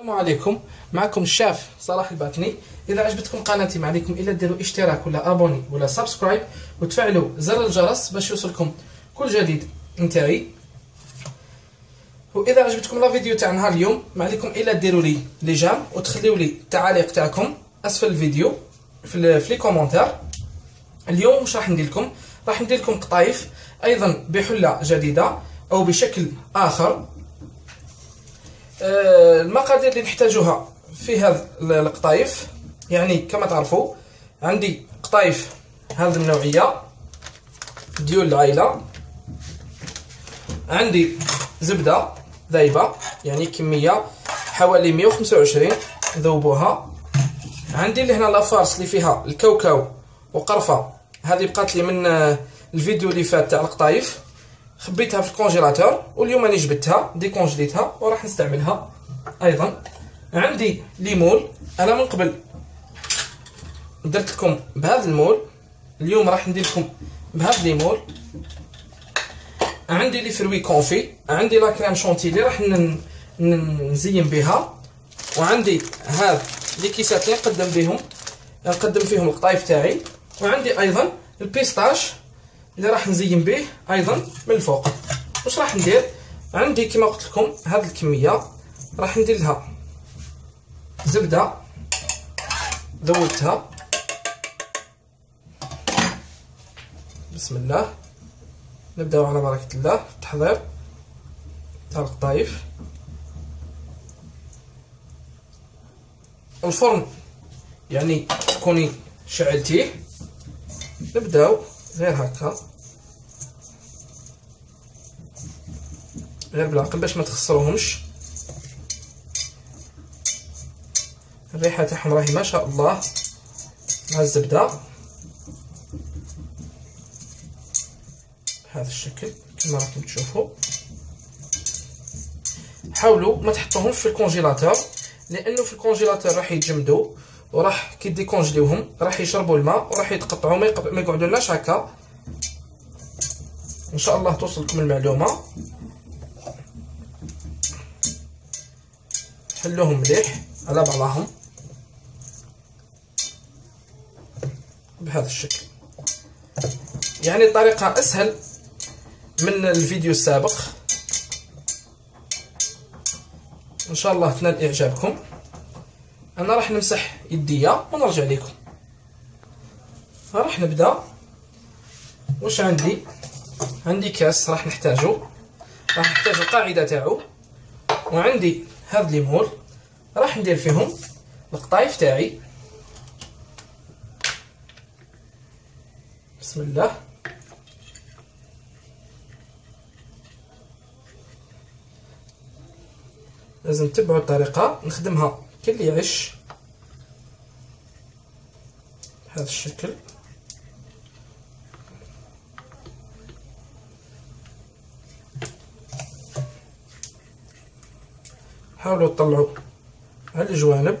السلام عليكم. معكم الشاف صلاح الباتني إذا عجبتكم قناتي ما عليكم إلا ديروا اشتراك ولا abonner ولا subscribe وتفعلوا زر الجرس باش يوصلكم كل جديد نتاعي وإذا عجبتكم la vidéo تاع نهار اليوم ما عليكم إلا ديروا لي les j'aime وتخليوا لي التعاليق تاعكم. أسفل الفيديو في les commentaires. اليوم واش راح ندير لكم؟ راح ندير لكم قطايف أيضا بحلة جديدة أو بشكل آخر. المقادير اللي نحتاجها في هذا القطايف. يعني كما تعرفوا عندي قطايف هذه النوعية ديول العائلة. عندي زبدة ذايبة يعني كمية حوالي 125 ذوبوها. عندي اللي هنا لافارس اللي فيها الكاوكاو وقرفة. هذه بقات لي من آه، الفيديو اللي فات تاع القطايف. خبيتها في ال congélateur واليوم راني جبدتها ديكونجليتها وراح نستعملها أيضا. عندي les moules أنا من قبل درت لكم بهذا ال moule اليوم راح ندير لكم بهذا les moules. عندي les fruits confits عندي la crème chantilly راح نزين بها. وعندي هاد لي كيسات نقدم بهم نقدم فيهم القطايف تاعي. وعندي أيضا البيستاش. اللي راح نزين به أيضا من الفوق. واش راح ندير؟ عندي كما قلت لكم هذه الكمية راح ندير لها زبدة ذوبتها بسم الله. نبداو على بركة الله في التحضير. تاع القطايف. الفرن يعني تكوني شعلتيه. نبدأو. غير هكا. غير بالعقل باش ما تخسروهمش الريحة تاعهم راهي ما شاء الله. مع الزبدة. بهذا الشكل كما راكم تشوفوا. حاولوا ما تحطوهمش في الكونجيلاتور لأنه في الكونجيلاتور راح يتجمدوا. وراح كي ديكونجليوهم راح يشربوا الماء وراح يتقطعوا ما. ما يقعدولناش هكا إن شاء الله توصلكم المعلومة. حلوهم مليح على بعضهم. بهذا الشكل. يعني الطريقة أسهل من الفيديو السابق. إن شاء الله تنال إعجابكم. أنا راح نمسح يديا ونرجع لكم راح نبدأ. واش عندي؟ عندي كاس راح نحتاجو. راح نحتاج القاعدة تاعو. وعندي هاد ليمول راح ندير فيهم القطايف تاعي. بسم الله. لازم تتبعوا الطريقة نخدمها. كل يعش بهذا الشكل. حاولوا تطلعوا على الجوانب.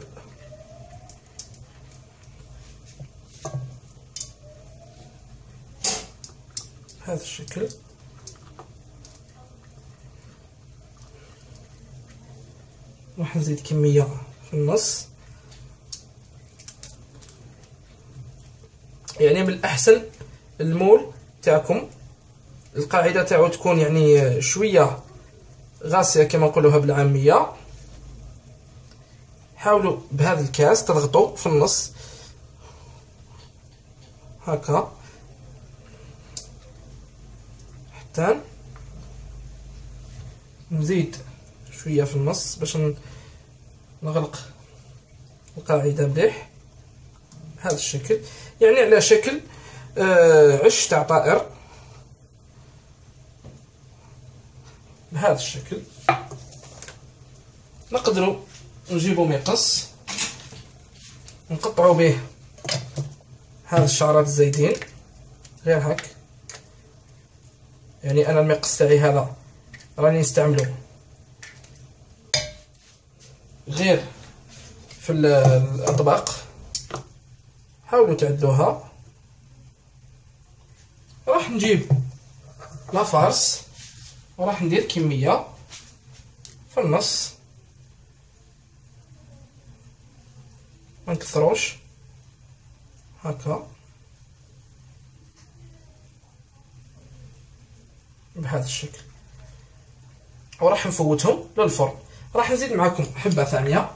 بهذا الشكل. راح نزيد كمية. في النص. يعني من الأحسن المول تاعكم. القاعدة تاعو تكون يعني شوية غاسية كما نقولوها بالعامية. حاولوا بهذا الكاس تضغطوا في النص. هكا. حتى نزيد شوية في النص باش نغلق القاعدة مليح. بهذا الشكل. يعني على شكل آه عش تاع طائر. بهذا الشكل نقدروا نجيبوا مقص نقطعوا به هذه الشعرات الزايدين غير هاك. يعني أنا المقص تاعي هذا راني نستعمله غير في الأطباق. حاولوا تعدلوها. راح نجيب لا وراح ندير كمية في النص. ما نكثروش. هكا. بهذا الشكل. وراح نفوتهم للفرن. راح نزيد معكم حبة ثانية.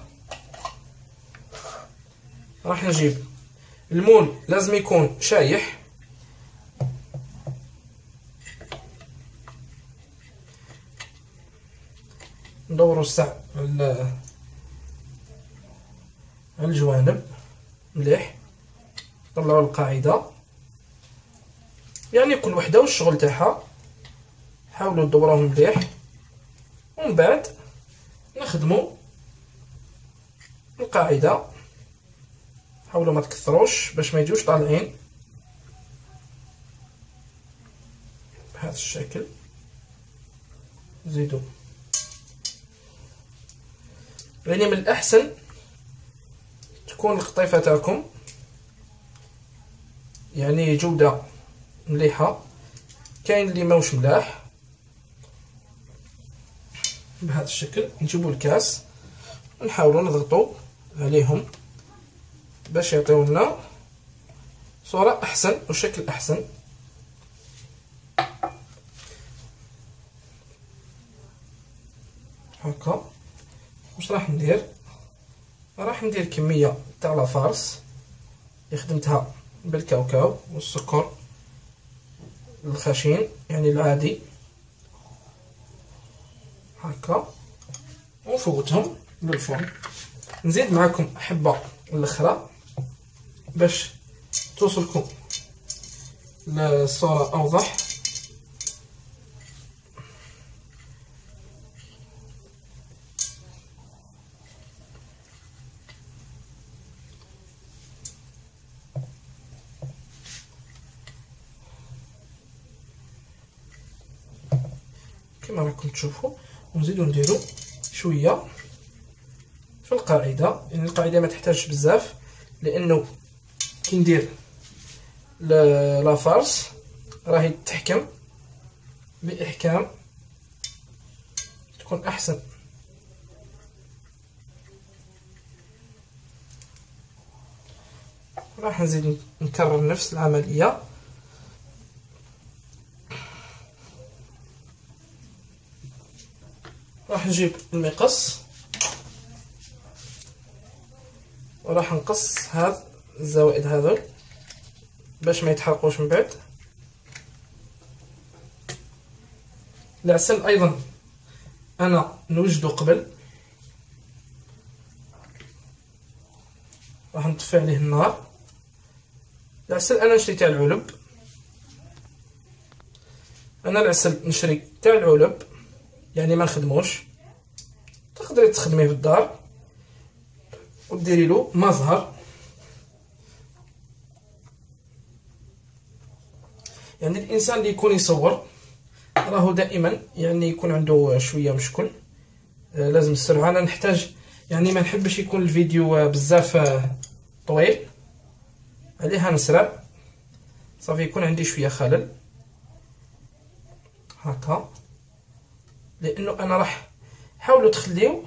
راح نجيب المول لازم يكون شايح. ندورو السع على الجوانب مليح. طلعوا القاعدة. يعني كل وحدة والشغل تاعها. حاولوا تدوروهم مليح. ومن بعد نخدموا القاعدة حاولوا ما تكثروش باش ما يجوش طالعين بهذا الشكل. زيدوا يعني من الأحسن تكون القطيفة تاعكم يعني جودة مليحة. كاين اللي ماوش ملاح. بهذا الشكل. نجيبو الكاس ونحاولوا نضغطوا عليهم باش يعطيونا صورة أحسن وشكل أحسن. هكا. واش راح ندير؟ راح ندير كمية تاع لافارس اللي خدمتها بالكاوكاو والسكر الخشين يعني العادي. هكا. ونفوتهم للفرن نزيد معكم حبة الأخرى باش توصلكم الصورة أوضح. كما راكم تشوفوا ونزيدو نديرو شوية في القاعدة. يعني القاعدة ما تحتاجش بزاف لأنه كي ندير لا فارس راهي تحكم بإحكام تكون أحسن. راح نزيد نكرر نفس العملية. راح نجيب المقص. وراح نقص هذا الزوائد هذول باش ما يتحرقوش من بعد. العسل أيضا أنا نوجده قبل. راح نطفي عليه النار. العسل أنا نشري تاع العلب. أنا العسل نشري تاع العلب. يعني ما نخدموش. تقدري تخدميه في الدار وديري له مظهر. يعني الإنسان اللي يكون يصور راهو دائما يعني يكون عنده شوية مشكل. آه لازم السرعه أنا نحتاج يعني ما نحبش يكون الفيديو بزاف آه طويل. عليها نسرع. صافي يكون عندي شوية خلل. هكا. لأنه أنا راح حاولوا تخليو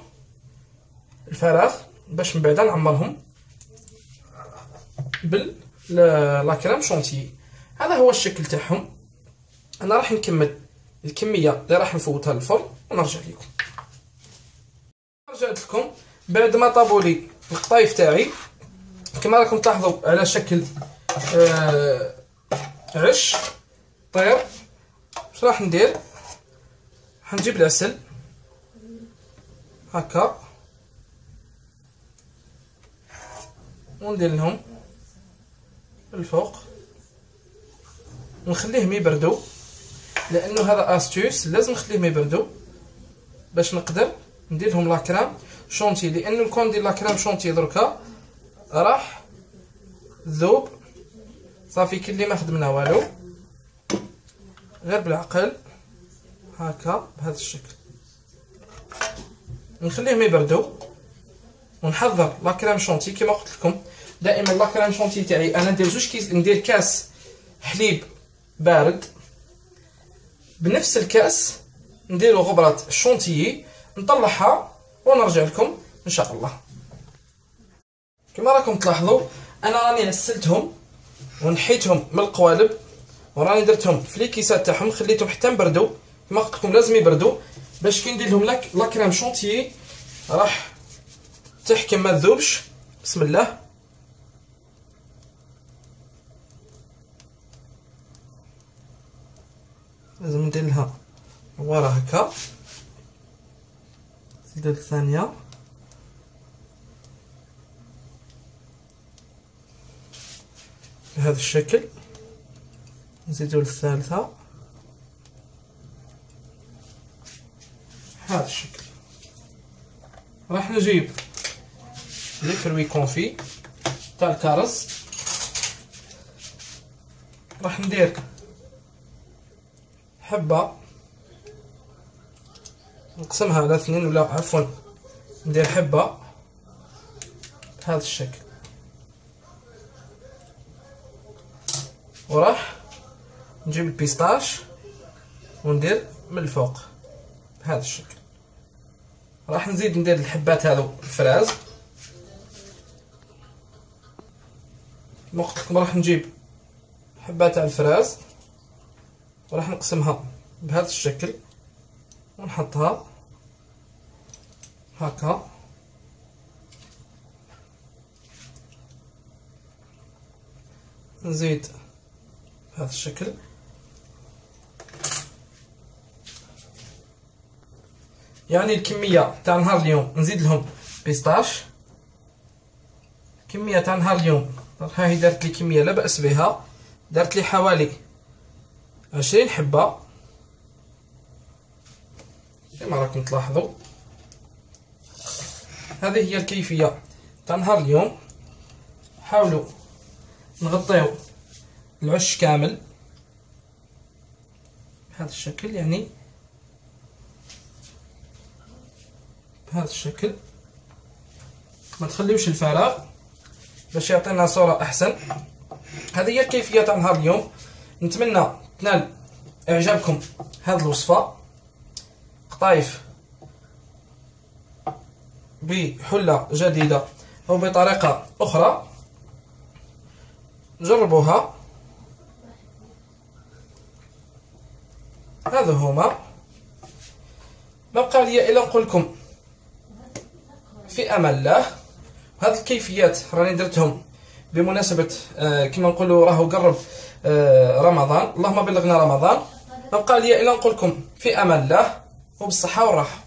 الفراغ باش من بعد نعمرهم بال لا كريم شونتيي هذا هو الشكل تاعهم. أنا راح نكمل الكمية اللي راح نفوتها للفرن ونرجع لكم. رجعت لكم. بعد ما طابوا لي القطايف تاعي كما راكم تلاحظوا على شكل آه عش طير واش راح ندير؟ حنجيب العسل هكا. وندير لهم الفوق. ونخليهم يبردوا لأنه هذا استوس لازم نخليهم يبردوا باش نقدر ندير لهم la crème chantilly لأنه كون ندير la crème chantilly دركا راح ذوب صافي كل ما خدمنا والو. غير بالعقل. هكا بهذا الشكل. نخليهم يبردوا ونحضر la crème chantilly كما قلت لكم. دائما la crème chantilly تاعي أنا ندير زوج كيس ندير كاس حليب بارد. بنفس الكاس نديرو غبرة الشونتيي نطلعها ونرجع لكم إن شاء الله. كما راكم تلاحظوا أنا راني عسلتهم ونحيتهم من القوالب وراني درتهم في لي كيسات تاعهم خليتهم حتى نبردوا كما قلت لكم لازم يبردوا باش كي ندير لهم لاك لا كريم شونتيي راح تحكم ما تذوبش بسم الله. لازم ندير لها ورا هكا. زيد الثانية. بهذا الشكل. نزيدو الثالثة. هذا الشكل. راح نجيب لي كونفي تاع الكرز راح ندير حبة. نقسمها على اثنين ولا عفوا ندير حبة بهذا الشكل. وراح نجيب البيستاش وندير من الفوق بهذا الشكل. راح نزيد ندير الحبات هذو الفراز. كما قلت لكم راح نجيب حبات تاع الفراز. وراح نقسمها بهذا الشكل. ونحطها هكا. نزيد بهذا الشكل. يعني الكمية تاع نهار اليوم نزيد لهم. بيستاش؟ الكمية تاع نهار اليوم ها هي دارت لي كمية لا بأس بها. دارت لي حوالي عشرين حبة. كما راكم تلاحظوا. هذه هي الكيفية. تاع نهار اليوم. حاولوا نغطيو العش كامل. بهذا الشكل يعني بهذا الشكل. ما تخليوش الفراغ باش يعطينا صورة أحسن. هذه هي الكيفية تاع نهار اليوم. نتمنى تنال إعجابكم هذه الوصفة. قطايف بحلة جديدة أو بطريقة أخرى. جربوها. هذا هما. ما بقى لي إلا نقول لكم في أمان الله. هذه الكيفيات راني درتهم بمناسبة آه كما نقولوا راهو قرب آه رمضان. اللهم بلغنا رمضان. ما بقى لي الا نقول لكم في أمان الله. وبالصحة والراحة.